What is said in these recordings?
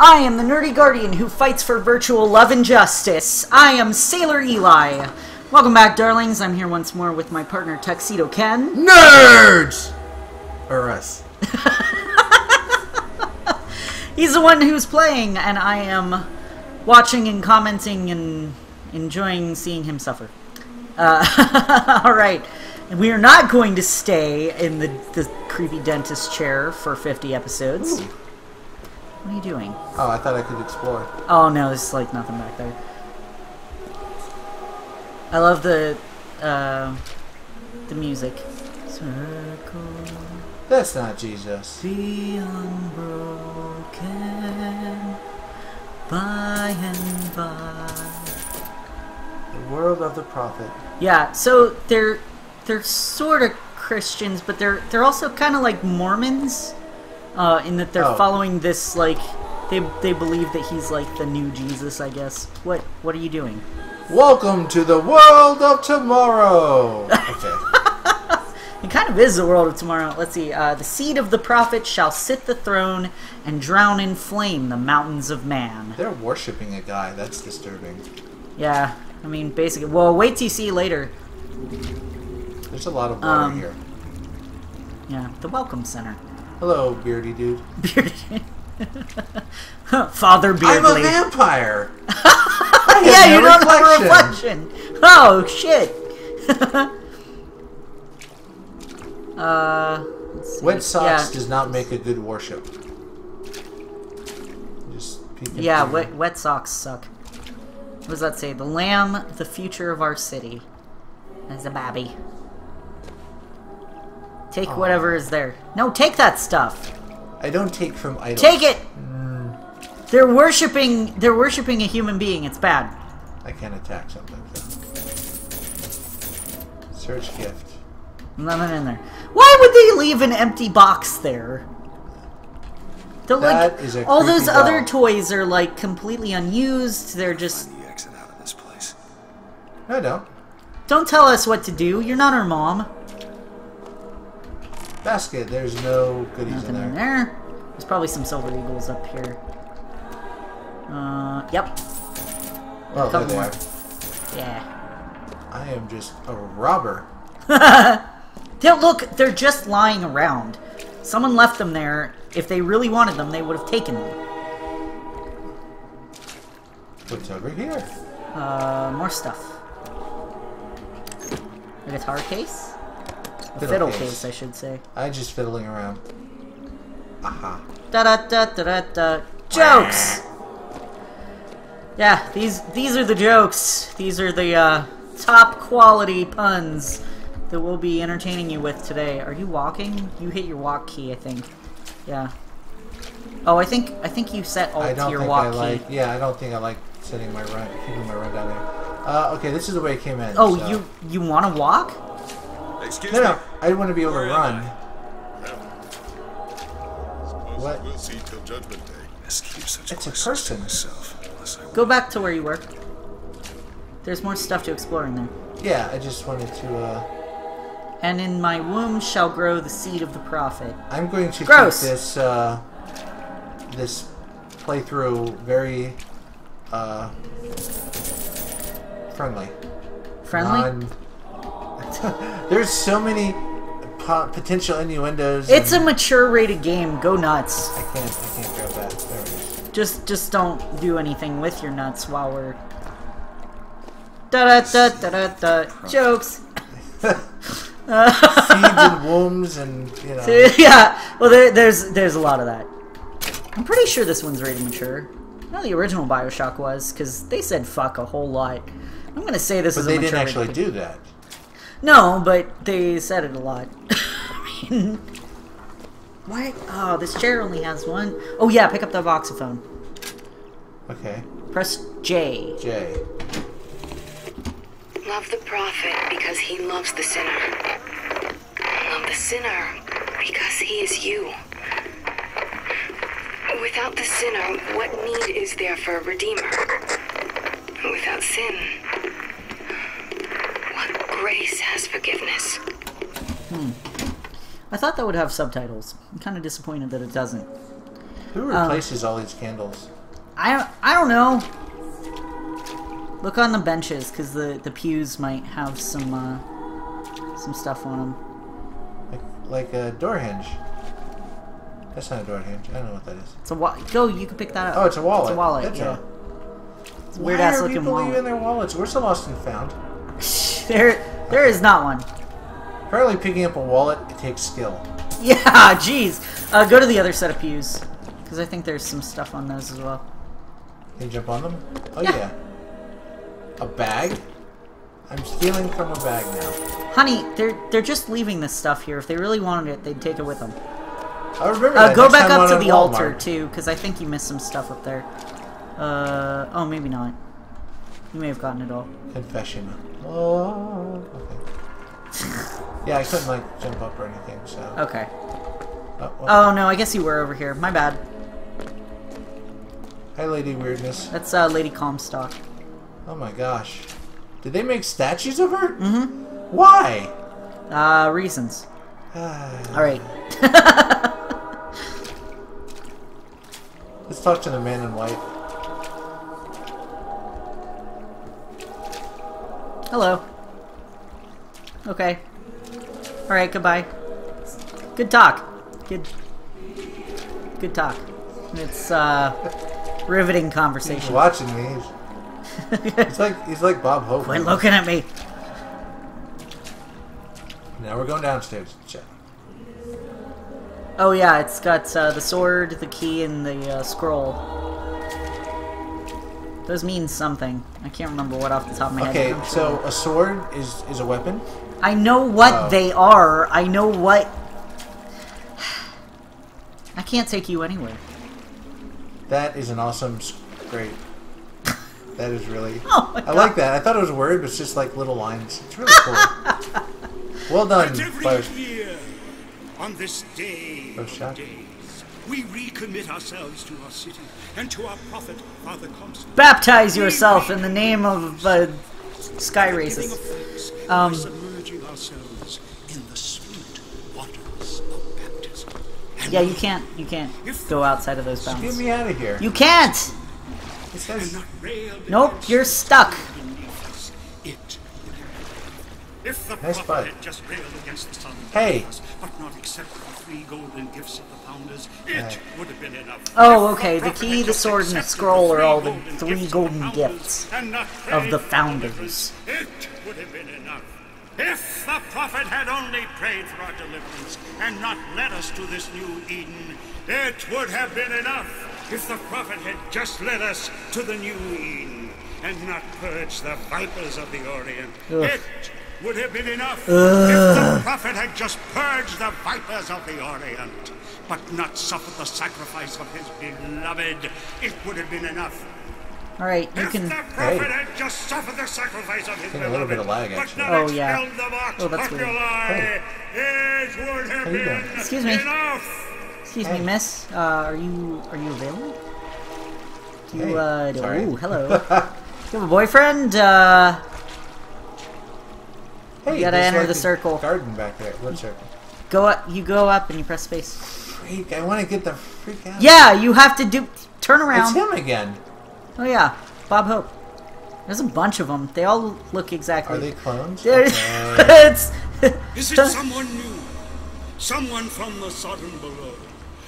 I am the nerdy guardian who fights for virtual love and justice. I am Sailor Eli. Welcome back, darlings. I'm here once more with my partner Tuxedo Ken. Nerds! Or us. He's the one who's playing, and I am watching and commenting and enjoying seeing him suffer. Uh, all right. We are not going to stay in the, the creepy dentist chair for 50 episodes. Ooh. What are you doing? Oh, I thought I could explore. Oh no, there's like nothing back there. I love the uh, the music. Circle That's not Jesus. the unbroken by and by. The world of the prophet. Yeah, so they're they're sort of Christians, but they're they're also kind of like Mormons, uh, in that they're Oh. following this like they they believe that he's like the new Jesus, I guess. What what are you doing? Welcome to the world of tomorrow! Okay. It kind of is the world of tomorrow. Let's see. Uh, the seed of the prophet shall sit the throne and drown in flame the mountains of man. They're worshipping a guy. That's disturbing. Yeah, I mean, basically. Well, wait till you see later. There's a lot of water Um, here. Yeah, the welcome center. Hello, beardy dude. Bearded. Father I'm a vampire! Yeah, you don't have a reflection. Oh shit. uh. Wet socks Yeah, does not make a good worship. Just yeah through. wet, wet socks suck. What does that say? The lamb, the future of our city. As a babby. Take Aw. whatever is there. No, take that stuff. I don't take from idols. Take it. Hmm. They're worshiping. They're worshiping a human being. It's bad. I can't attack something. So. Search gift. Nothing in there. Why would they leave an empty box there? They're like That is a all those creepy other toys are like completely unused. They're just the exit out of this place. No, I don't. don't tell us what to do. You're not our mom. Basket. There's no goodies Nothing in in there. there. There's probably some silver eagles up here. Uh, yep. Oh, couple there more. Yeah. I am just a robber. They look. They're just lying around. Someone left them there. If they really wanted them, they would have taken them. What's over here? Uh, more stuff. A guitar case? A Fiddle fiddle, case. case. I should say. I just fiddling around. Aha. Da da da da da da. Jokes! Yeah, these these are the jokes. These are the uh, top quality puns that we'll be entertaining you with today. Are you walking? You hit your walk key, I think. Yeah. Oh, I think I think you set alt I to don't your think walk I key. like. Yeah, I don't think I like setting my run, keeping my run down there. Uh, okay, this is the way it came in. Oh, so- you you want to walk? Excuse No, me. no. I want to be able Where am run. Suppose What? We'll see till Judgment Day. Let's such It's a person. myself. Go back to where you were. There's more stuff to explore in there. Yeah, I just wanted to. Uh, And in my womb shall grow the seed of the prophet. I'm going to Gross. keep this uh, this playthrough very uh, friendly. Friendly? Non- There's so many po- potential innuendos. It's a mature rated game. Go nuts. I can't. I can't grab that. There it is. Just just don't do anything with your nuts while we're da da da da da da jokes. Seeds and wombs and you know. yeah. Well, there, there's there's a lot of that. I'm pretty sure this one's rated mature. No, the original Bioshock was because they said fuck a whole lot. I'm gonna say this But is a they didn't actually game. do that. No, but they said it a lot. I mean, what? Oh, this chair only has one. Oh yeah, pick up the voxophone. Okay. Press J. J. Love the prophet because he loves the sinner. Love the sinner because he is you. Without the sinner, what need is there for a redeemer? Without sin, what grace has forgiveness? I thought that would have subtitles. I'm kind of disappointed that it doesn't. Who Um, replaces all these candles? I I don't know. Look on the benches because the the pews might have some uh, some stuff on them. Like, like a door hinge. That's not a door hinge. I don't know what that is. It's a wa- go. You can pick that up. Oh, it's a wallet. It's a wallet. That's yeah. a- It's a Why weird ass are looking people leaving their wallets? Where's the lost and found? there there is not one. Apparently, picking up a wallet it takes skill. Yeah, jeez. Uh, go to the other set of pews because I think there's some stuff on those as well. Can you jump on them? Oh Yeah. yeah. A bag? I'm stealing from a bag now. Honey, they're they're just leaving this stuff here. If they really wanted it, they'd take it with them. I remember Uh, go back up to the altar too, because I think you missed some stuff up there. Uh oh, maybe not. You may have gotten it all. Confession. Oh, okay. yeah, I couldn't like jump up or anything, so. Okay. Oh. Oh no, I guess you were over here. My bad. Hi, Lady Weirdness. That's uh, Lady Comstock. Oh my gosh. Did they make statues of her? Mm-hmm. Why? Uh, reasons. All right. Let's talk to the man in white. Hello. Okay. All right. Goodbye. Good talk. Good. Good talk. It's uh, riveting He's conversation. watching me. He's, he's like he's like Bob Hope. Quit looking at me. Now we're going downstairs. to Check. Oh yeah, it's got uh, the sword, the key, and the uh, scroll. Those mean something. I can't remember what off the top of my Okay, head. but I'm so a sword is is a weapon. I know what Oh. they are. I know what. I can't take you anywhere. That is an awesome. s- Great. That is really. Oh my I like that. I thought it was a word, but it's just like little lines. It's really cool. well done, And every year, on this day Oh, of shot. days, we recommit ourselves to our city and to our prophet, Father Comstock. Baptize yourself in the name of uh, sky races. Um, submerging ourselves in the sweet waters of baptism. And Yeah, you can't. You can't go outside of those Get me out of here. You can't. Nope, you're stuck. It would have been- If the Nice prophet butt. just railed against the sun, Hey. but not accepted the three golden gifts of the founders, it would have been enough. Oh, okay, the prophet key, the sword, and the accepted scroll are all the three golden gifts of the founders. deliverance, It would have been enough. If the prophet had only prayed for our deliverance and not led us to this new Eden, it would have been enough. If the prophet had just led us to the new Eden and not purged the vipers of the Orient, it would have been enough. If the prophet had just purged the vipers of the Orient, but not suffered the sacrifice of his beloved, it would have been enough. All right, you If can. the prophet had just suffered the sacrifice of his Getting a little beloved, bit of lag, but actually. not Oh, yeah. expelled the vox Oh, that's weird. populi, it would have How you doing? been Excuse me. enough. Excuse me, miss. Uh, are you are you available? Do you Hey, uh? Do, sorry. ooh, hello. you have a boyfriend? Uh, Hey, You gotta enter like the a circle. Garden back there. What circle? go up. You go up and you press space. Freak! I want to get the freak out. Yeah, you have to do. Turn around. It's him again. Oh yeah, Bob Hope. There's a bunch of them. They all look exactly. Are they clones? They're- Okay. it's. Is it someone new? Someone from the Sodom below?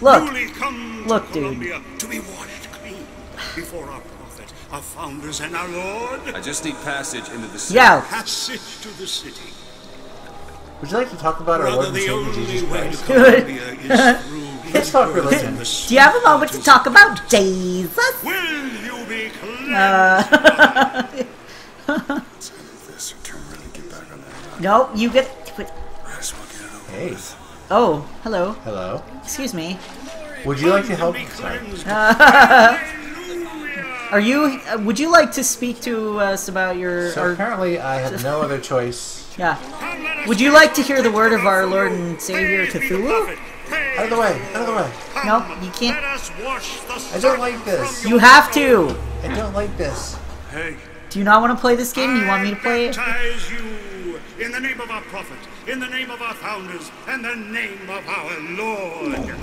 Look. Newly come Look, to dude. Columbia to be washed clean before our prophet, our founders, and our Lord. I just need passage into the city. yeah. Passage to the city. Would you like to talk about our Brother, Lord and Savior Jesus Christ? Columbia Let's talk religion. Do you have a moment to talk about Jesus? Will you be cleansed? Uh, This or turn around and get back on that ride. No, you get. But, Might as well get it over Hey, oh, hello. hello. Excuse me. Would you like to help? Be Sorry. cleansed. Hallelujah. Are you? Uh, would you like to speak to us about your? So or, apparently, I have no other choice. yeah. Would you like to hear the word of our Lord and Savior Cthulhu? Out of the way! Out of the way! No, you can't. Let us wash the I don't like this. You have to. I don't like this. Hey, Do you not want to play this game? Do you want me to play it? you in the name of our prophet, in the name of our founders, and the name of our Lord.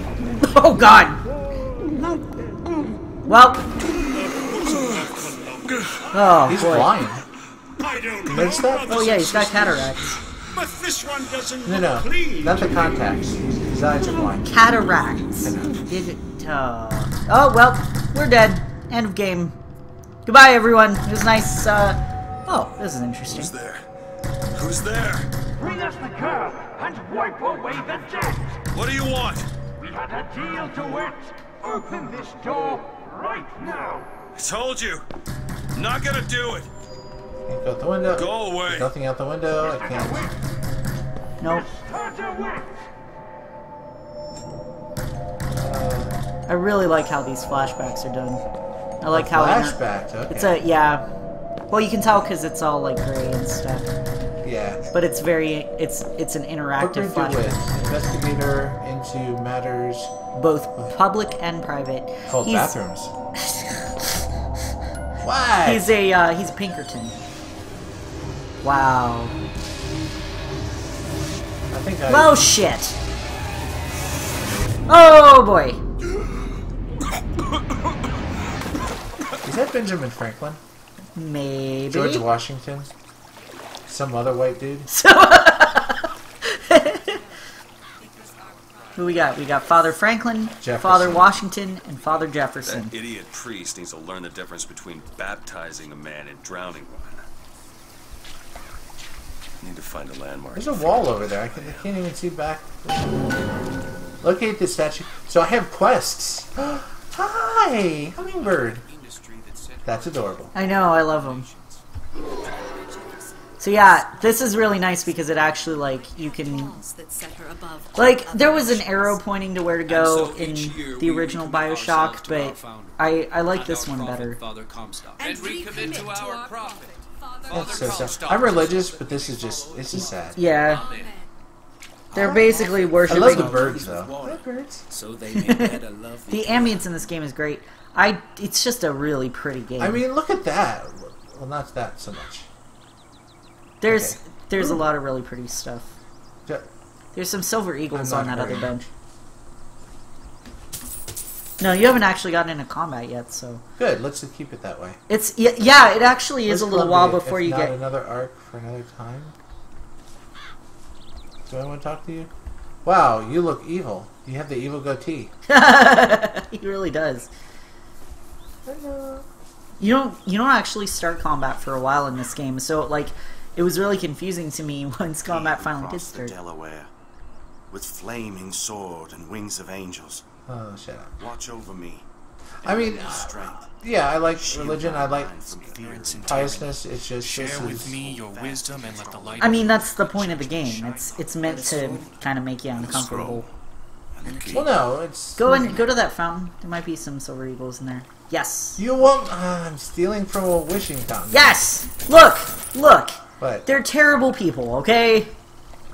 Oh God! Well. Oh He's boy. blind. I don't know, notice that? Oh yeah, he's got cataracts. But this one doesn't No, look no, clean. not the contacts. His eyes are blind. Cataracts. Did it? Uh, oh well, we're dead. End of game. Goodbye, everyone. It was nice. Uh, oh, this is interesting. Who's there? Who's there? Bring us the girl and wipe away the debt. What do you want? We had a deal to it. Open this door right now. I told you. I'm not gonna do it. Can't go out the window. Go away. There's nothing out the window. I can't. Nope. Start. I really like how these flashbacks are done. I like how inter- Flashback. Okay. it's a yeah. Well, you can tell because it's all like gray and stuff. yeah. But it's very it's it's an interactive we do flashback, is investigator into matters both public and private. called he's, bathrooms. Why? He's a uh, he's Pinkerton. Wow. I think I. Oh shit. Oh boy. Is that Benjamin Franklin? Maybe. George Washington? Some other white dude? Who we got? We got Father Franklin, Jefferson. Father Washington, and Father Jefferson. That idiot priest needs to learn the difference between baptizing a man and drowning one. Need to find a landmark. There's a wall over there. I, can, I can't even see back. Locate the statue. So I have quests. Hi! Hummingbird. That's adorable. I know, I love them. So yeah, this is really nice because it actually like you can that set her above like there was an arrow pointing to where to go in the original Bioshock, but I I like this one better. And recommit to our prophet. That's so sad. I'm religious, but this is just, this is sad. Yeah, they're basically worshiping. I worshiping. love the birds, though. Water. I like birds. So they may lead a lovely The ambience in this game is great. I it's just a really pretty game. I mean, look at that. Well, not that so much. There's okay. there's a lot of really pretty stuff. Ju- There's some silver eagles on that other bench. No, you haven't actually gotten into combat yet, so Good, let's just keep it that way. it's yeah, yeah it actually is a little while before you get. another arc for another time. Do I want to talk to you? Wow, you look evil. You have the evil goatee. he really does. Hello. You don't you don't actually start combat for a while in this game, so like it was really confusing to me once combat finally did Across the start. Delaware, with flaming sword and wings of angels, Oh, shut up. watch over me. I mean, uh, strength. yeah, I like religion. I like mind from fear and piousness. It's just Share this with is, me your wisdom and let the light. I mean that's the point of the game. It's it's meant to kind of make you uncomfortable. And the key. Well, no, it's Go and go to that fountain. There might be some silver eagles in there. Yes. You won't. Uh, I'm stealing from a wishing fountain. Yes. Look. Look. But They're terrible people. Okay.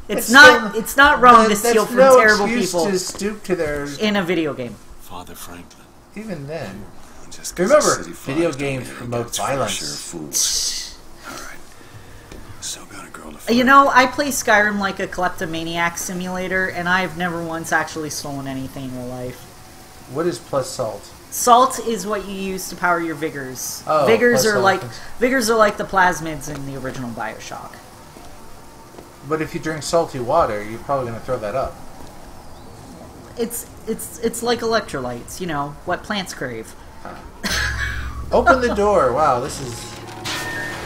It's, It's not. still- it's not wrong to steal from no terrible people to stoop to their. in a video game. Father Franklin. Even then, Just 'cause Remember, video games mean it promote gets a violence. Share fools. All right. Still got a girl to You know, I play Skyrim like a kleptomaniac simulator, and I've never once actually stolen anything in real life. What is plus salt? Salt is what you use to power your vigors. Oh, vigors are like vigors are like the plasmids in the original Bioshock. But if you drink salty water, you're probably going to throw that up. It's it's it's like electrolytes, you know, what plants crave. Open the door. Wow, this is.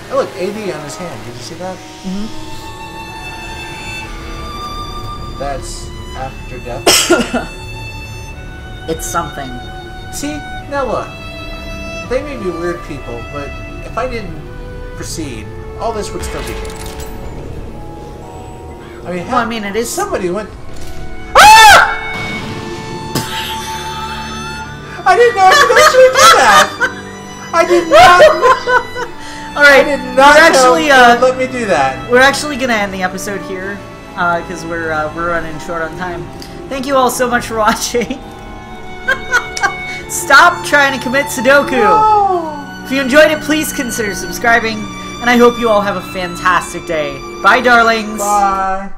Oh, look, AD on his hand. Did you see that? Mm-hmm. That's after death. It's something. see, now look. They may be weird people, but if I didn't proceed, all this would still be good. I mean, Well, I mean, it is- Somebody went. Ah! I didn't know I could actually do that. I did not. All right, I did not we're actually uh, let me do that. we're actually gonna end the episode here because we're uh, we're running short on time. Thank you all so much for watching. Stop trying to commit Sudoku. If you enjoyed it, please consider subscribing, and I hope you all have a fantastic day. Bye, darlings. Bye.